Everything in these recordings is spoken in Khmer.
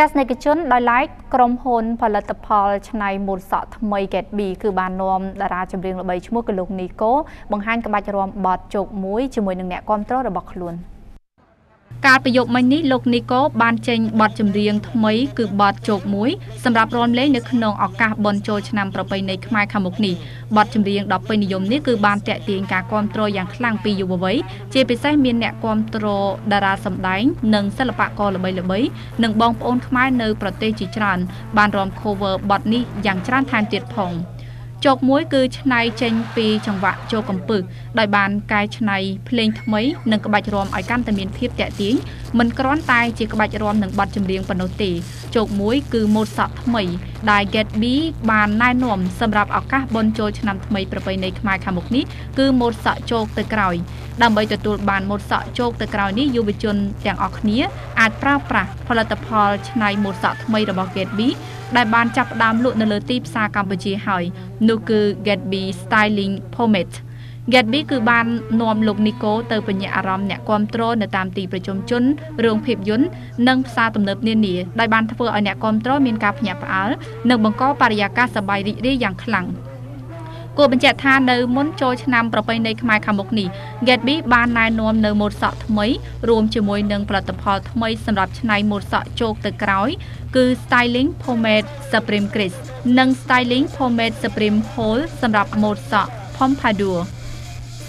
ទស្សនិកជនដោយឡែកក្រុមហ៊ុនផលិតផលឆ្នៃម៉ូតសក់ថ្មី Get B គឺបាននាំតារាចម្រៀងល្បីឈ្មោះគឺលោកនីកូបង្ហាញក្បាច់រាំបទជោគមួយជាមួយនឹងអ្នកគាំទ្ររបស់ខ្លួន។ កាលពីយប់មិញនេះលោកនីកូបានចេញបទចម្រៀងថ្មីគឺបទជោគមួយសម្រាប់រាំលេងនៅក្នុងឱកាសបុណ្យចូលឆ្នាំប្រពៃណីខ្មែរខាងមុខនេះបទចម្រៀងដ៏ពេញនិយមនេះគឺបានតាក់ទាញការគ្រប់គ្រងយ៉ាងខ្លាំងពីយុវវ័យជាពិសេសមានអ្នកគ្រប់គ្រងតារាសម្ដែង និងសិល្បករល្បីៗនិងបងប្អូនខ្មែរនៅប្រទេសជាច្រើនបានរាំ cover បទនេះយ៉ាងច្រើនថែមទៀតផង។ ជោគមួយគឺឆ្នៃចេញពីចង្វាក់ជោគកំពឹសដោយបានកែច្នៃភ្លេងថ្មីនិងក្បាច់រាំឲ្យកាន់តែមានភាពតាក់ទាញមិនគ្រាន់តែជាក្បាច់រាំនិងបទចម្រៀងប៉ុណ្ណោះទេជោគមួយគឺម៉ូតសក់ថ្មីដែល Get B បានណែនាំសម្រាប់ឱកាសបុណ្យចូលឆ្នាំថ្មីប្រពៃណីខ្មែរខាងមុខនេះគឺម៉ូតសក់ជោគទៅក្រោយដើម្បីទទួលបានម៉ូតសក់ជោគទៅក្រោយនេះយុវជនទាំងអស់គ្នាអាចប្រើប្រាស់ផលិតផលឆ្នៃម៉ូតសក់ថ្មីរបស់ Get B ដែលបានចាប់ផ្ដើមលក់នៅលើទីផ្សារកម្ពុជាហើយនោះគឺ Getby Styling Pomade Getby គឺបាននាំលោកនីកូទៅបញ្ញាអារម្មណ៍អ្នកគាំទ្រនៅតាមទីប្រជុំជនរឿងភាពយន្តនិងផ្សារទំនើបនានាដោយបានធ្វើឲ្យអ្នកគាំទ្រមានការភ្ញាក់ផ្អើលនិងបង្កបរិយាកាសសប្បាយរីករាយយ៉ាងខ្លាំង។ គួរបញ្ជាក់ថានៅមុនចូលឆ្នាំប្រពៃណីខ្មែរខាងមុខនេះ Gatsby បានណែនាំនៅម៉ូតសក់ថ្មីរួមជាមួយនឹងផលិតផលថ្មីសម្រាប់ច្នៃម៉ូតសក់ជោគទៅក្រោយ គឺ Styling Pomade Supreme Crease និង Styling Pomade Supreme Hole សម្រាប់ម៉ូតសក់ Pompadour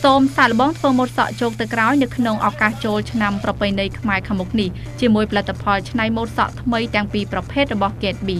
សូមសាកល្បងធ្វើម៉ូតសក់ជោគទៅក្រោយនៅក្នុងឱកាសចូលឆ្នាំប្រពៃណីខ្មែរខាងមុខនេះជាមួយផលិតផលច្នៃម៉ូតសក់ថ្មីទាំងពីរប្រភេទរបស់ Gatsby